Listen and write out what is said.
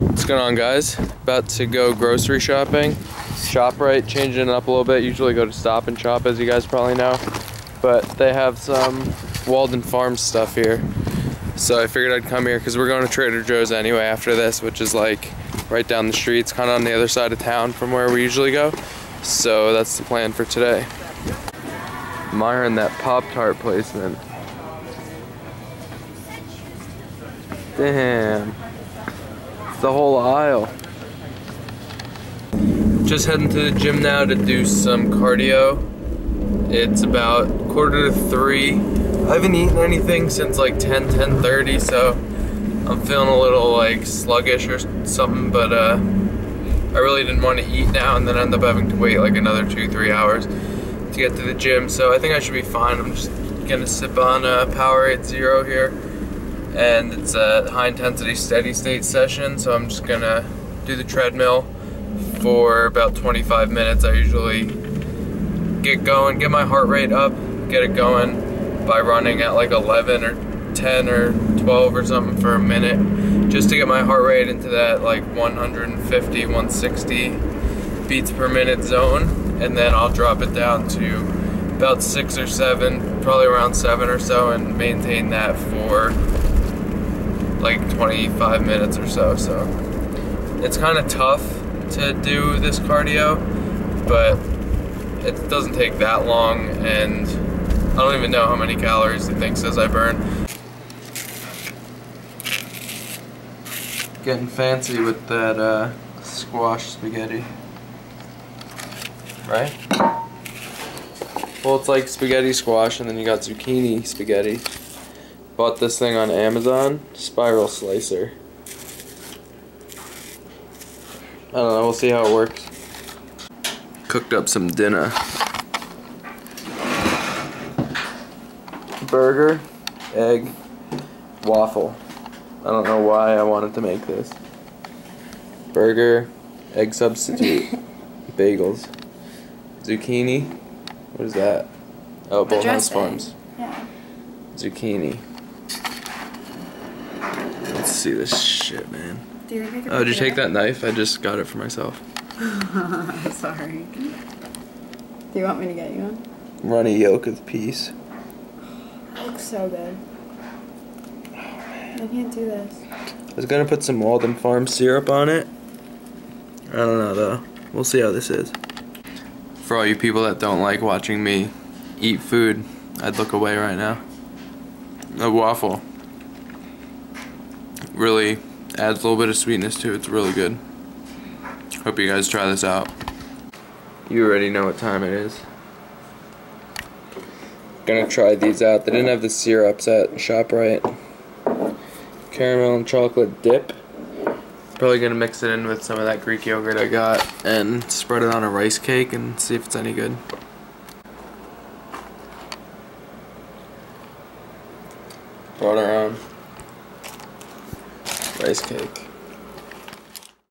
What's going on guys? About to go grocery shopping. ShopRite, changing it up a little bit. Usually go to Stop and Shop as you guys probably know. But they have some Walden Farms stuff here. So I figured I'd come here because we're going to Trader Joe's anyway after this, which is like right down the street. It's kind of on the other side of town from where we usually go. So that's the plan for today. Admiring that Pop-Tart placement. Damn. The whole aisle. Just heading to the gym now to do some cardio. It's about quarter to three. I haven't eaten anything since like 10, 10.30, so I'm feeling a little like sluggish or something, but uh, I really didn't want to eat now and then end up having to wait like another two, three hours to get to the gym. So I think I should be fine. I'm just gonna sip on a Powerade Zero here and it's a high intensity steady state session so I'm just gonna do the treadmill for about 25 minutes. I usually get going get my heart rate up get it going by running at like 11 or 10 or 12 or something for a minute just to get my heart rate into that like 150 160 beats per minute zone and then I'll drop it down to about six or seven probably around seven or so and maintain that for like 25 minutes or so. So it's kind of tough to do this cardio, but it doesn't take that long and I don't even know how many calories the thing says I burn. Getting fancy with that uh, squash spaghetti. Right? Well, it's like spaghetti squash and then you got zucchini spaghetti. Bought this thing on Amazon, spiral slicer. I don't know, we'll see how it works. Cooked up some dinner. Burger, egg, waffle. I don't know why I wanted to make this. Burger, egg substitute, bagels, zucchini. What is that? Oh, Bolthouse. Farms. Yeah. Zucchini. Let's see this shit, man. Do you think I Oh, did you take that knife? I just got it for myself. Sorry. Do you want me to get you one? Runny yolk of peace. Looks so good. I can't do this. I was gonna put some Walden Farm syrup on it. I don't know though. We'll see how this is. For all you people that don't like watching me eat food, I'd look away right now. A waffle really adds a little bit of sweetness to it. It's really good. Hope you guys try this out. You already know what time it is. Gonna try these out. They didn't have the syrups at ShopRite. Caramel and chocolate dip. Probably gonna mix it in with some of that Greek yogurt I got and spread it on a rice cake and see if it's any good. Brought our rice cake.